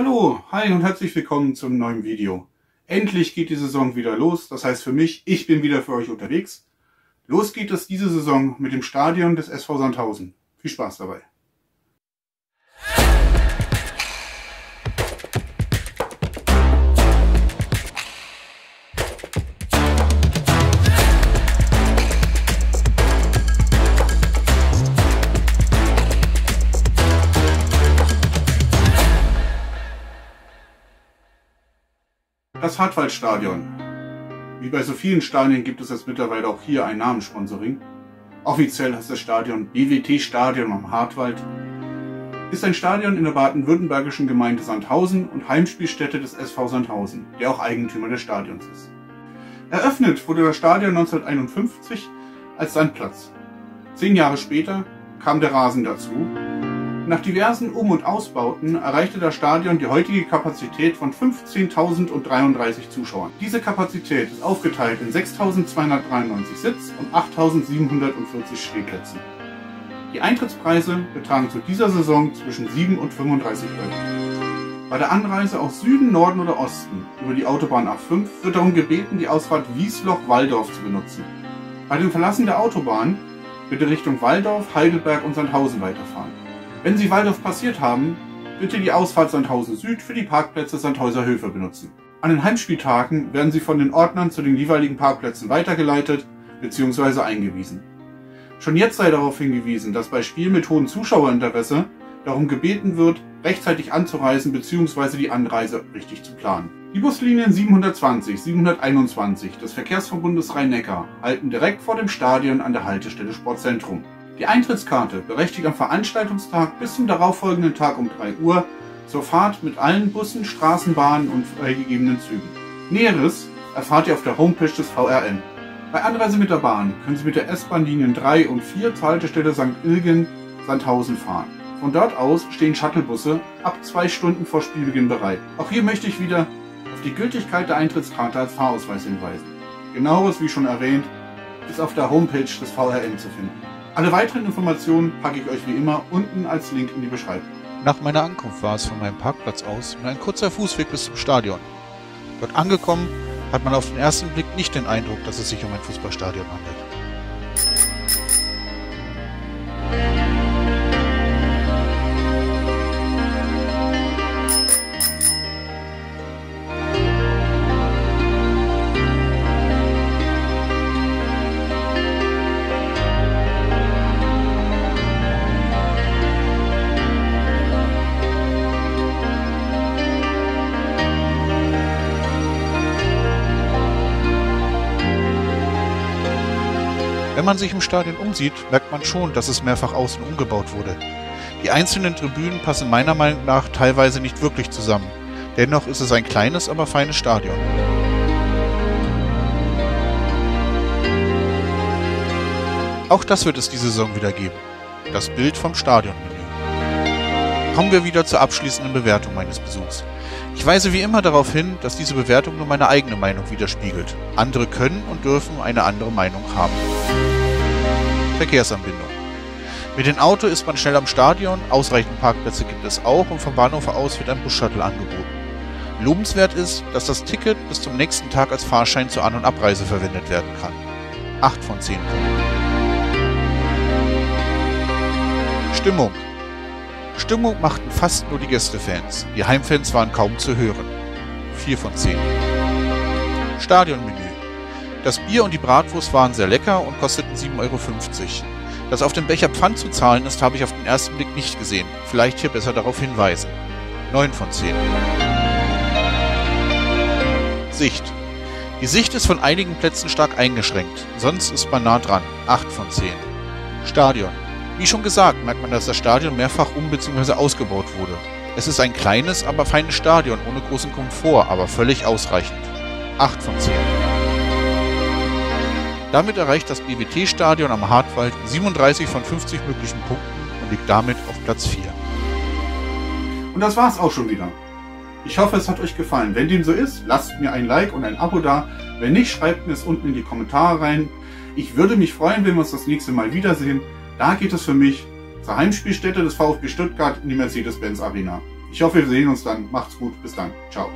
Hallo, hi und herzlich willkommen zum neuen Video. Endlich geht die Saison wieder los, das heißt für mich, ich bin wieder für euch unterwegs. Los geht es diese Saison mit dem Stadion des SV Sandhausen. Viel Spaß dabei. Das Hartwaldstadion. Wie bei so vielen Stadien gibt es jetzt mittlerweile auch hier ein Namenssponsoring. Offiziell heißt das Stadion BWT Stadion am Hartwald. Ist ein Stadion in der baden-württembergischen Gemeinde Sandhausen und Heimspielstätte des SV Sandhausen, der auch Eigentümer des Stadions ist. Eröffnet wurde das Stadion 1951 als Sandplatz. Zehn Jahre später kam der Rasen dazu nach diversen Um- und Ausbauten erreichte das Stadion die heutige Kapazität von 15.033 Zuschauern. Diese Kapazität ist aufgeteilt in 6.293 Sitz- und 8.740 Stehplätzen. Die Eintrittspreise betragen zu dieser Saison zwischen 7 und 35 Euro. Bei der Anreise aus Süden, Norden oder Osten über die Autobahn A5 wird darum gebeten, die Ausfahrt Wiesloch-Walldorf zu benutzen. Bei dem Verlassen der Autobahn bitte Richtung Walldorf, Heidelberg und Sandhausen weiterfahren. Wenn Sie Waldorf passiert haben, bitte die Ausfahrt Sandhausen Süd für die Parkplätze Sandhäuser Höfe benutzen. An den Heimspieltagen werden Sie von den Ordnern zu den jeweiligen Parkplätzen weitergeleitet bzw. eingewiesen. Schon jetzt sei darauf hingewiesen, dass bei Spielen mit hohem Zuschauerinteresse darum gebeten wird, rechtzeitig anzureisen bzw. die Anreise richtig zu planen. Die Buslinien 720, 721 des Verkehrsverbundes Rhein-Neckar halten direkt vor dem Stadion an der Haltestelle Sportzentrum. Die Eintrittskarte berechtigt am Veranstaltungstag bis zum darauffolgenden Tag um 3 Uhr zur Fahrt mit allen Bussen, Straßenbahnen und freigegebenen Zügen. Näheres erfahrt ihr auf der Homepage des VRN. Bei Anreise mit der Bahn können Sie mit der S-Bahn Linien 3 und 4 zur Haltestelle St. Ilgen Sandhausen fahren. Von dort aus stehen Shuttlebusse ab zwei Stunden vor Spielbeginn bereit. Auch hier möchte ich wieder auf die Gültigkeit der Eintrittskarte als Fahrausweis hinweisen. Genaueres, wie schon erwähnt, ist auf der Homepage des VRN zu finden. Alle weiteren Informationen packe ich euch wie immer unten als Link in die Beschreibung. Nach meiner Ankunft war es von meinem Parkplatz aus nur ein kurzer Fußweg bis zum Stadion. Dort angekommen hat man auf den ersten Blick nicht den Eindruck, dass es sich um ein Fußballstadion handelt. Wenn man sich im Stadion umsieht, merkt man schon, dass es mehrfach außen umgebaut wurde. Die einzelnen Tribünen passen meiner Meinung nach teilweise nicht wirklich zusammen. Dennoch ist es ein kleines, aber feines Stadion. Auch das wird es diese Saison wieder geben. Das Bild vom Stadionmenü. Kommen wir wieder zur abschließenden Bewertung meines Besuchs. Ich weise wie immer darauf hin, dass diese Bewertung nur meine eigene Meinung widerspiegelt. Andere können und dürfen eine andere Meinung haben. Verkehrsanbindung. Mit dem Auto ist man schnell am Stadion, ausreichend Parkplätze gibt es auch und vom Bahnhof aus wird ein Bus-Shuttle angeboten. Lobenswert ist, dass das Ticket bis zum nächsten Tag als Fahrschein zur An- und Abreise verwendet werden kann. 8 von 10 Punkten. Stimmung. Stimmung machten fast nur die Gästefans. Die Heimfans waren kaum zu hören. 4 von 10. Stadionmenü. Das Bier und die Bratwurst waren sehr lecker und kosteten 7,50 Euro. Dass auf dem Becher Pfand zu zahlen ist, habe ich auf den ersten Blick nicht gesehen. Vielleicht hier besser darauf hinweisen. 9 von 10. Sicht. Die Sicht ist von einigen Plätzen stark eingeschränkt, sonst ist man nah dran. 8 von 10. Stadion. Wie schon gesagt, merkt man, dass das Stadion mehrfach um- bzw. ausgebaut wurde. Es ist ein kleines, aber feines Stadion ohne großen Komfort, aber völlig ausreichend. 8 von 10. Damit erreicht das BWT-Stadion am Hartwald 37 von 50 möglichen Punkten und liegt damit auf Platz 4. Und das war's auch schon wieder. Ich hoffe, es hat euch gefallen. Wenn dem so ist, lasst mir ein Like und ein Abo da. Wenn nicht, schreibt mir es unten in die Kommentare rein. Ich würde mich freuen, wenn wir uns das nächste Mal wiedersehen. Da geht es für mich zur Heimspielstätte des VfB Stuttgart in die Mercedes-Benz Arena. Ich hoffe, wir sehen uns dann. Macht's gut. Bis dann. Ciao.